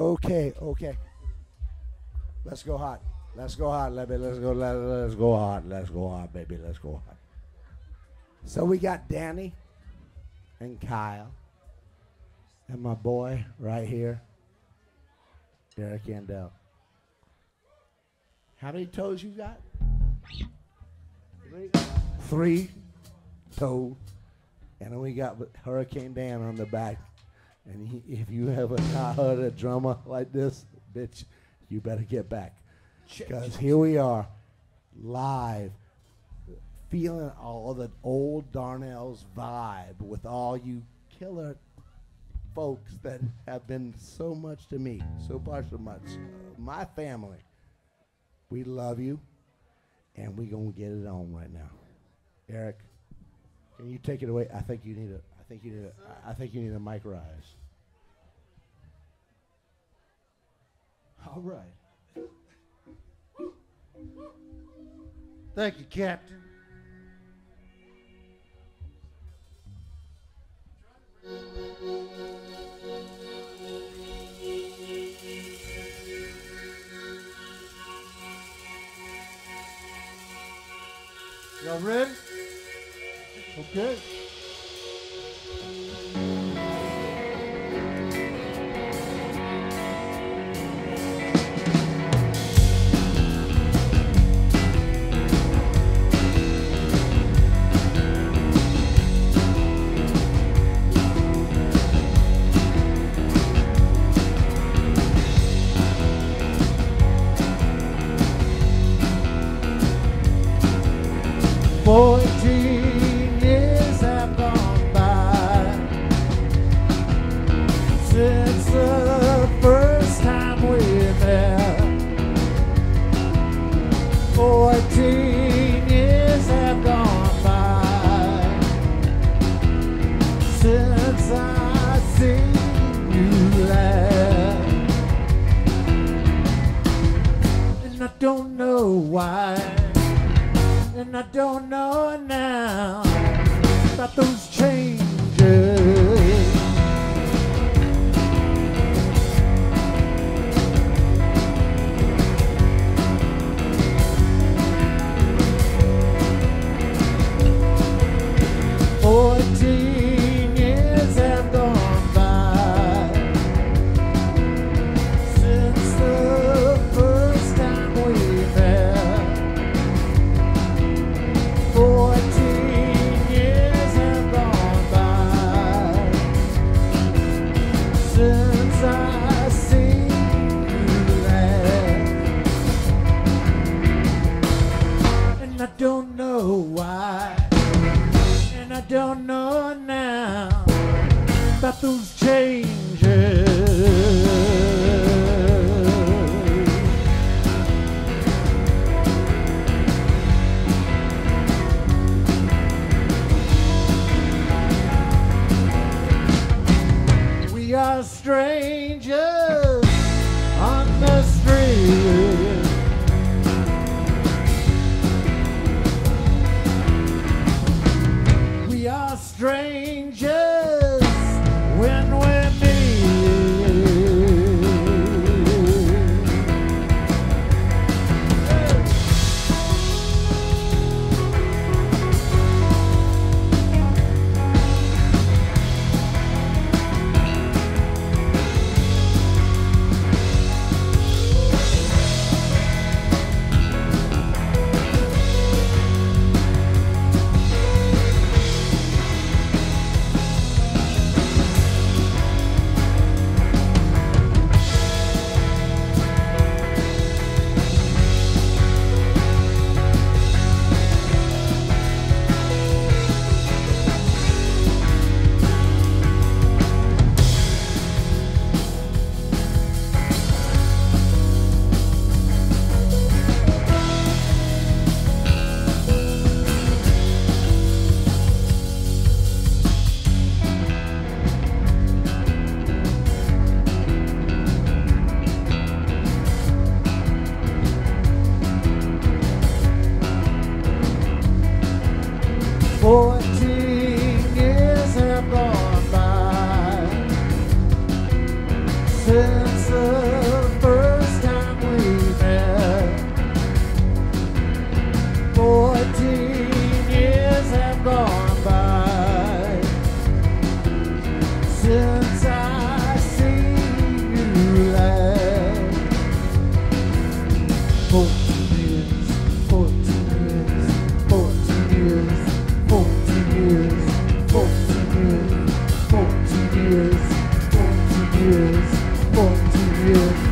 Okay, okay. Let's go hot. Let's go hot, baby. Let's go. Let, let's go hot. Let's go hot, baby. Let's go hot. So we got Danny and Kyle and my boy right here, Derek Yandel. How many toes you got? Three. Three toe. And then we got Hurricane Dan on the back. And he, if you ever heard a drummer like this, bitch, you better get back. Because here we are, live, feeling all the old Darnell's vibe with all you killer folks that have been so much to me, so much, so much. Uh, my family, we love you, and we're gonna get it on right now. Eric, can you take it away? I think you need a. Think you need a. I think you need a mic rise. All right. Thank you, Captain. Y'all ready? Okay. Fourteen years have gone by since the first time we met. Fourteen years have gone by since I seen you last, and I don't know why and I don't know now about those changes. Oh, Fourteen don't know now about those changes. years, 40 years, 40 years, 40 years.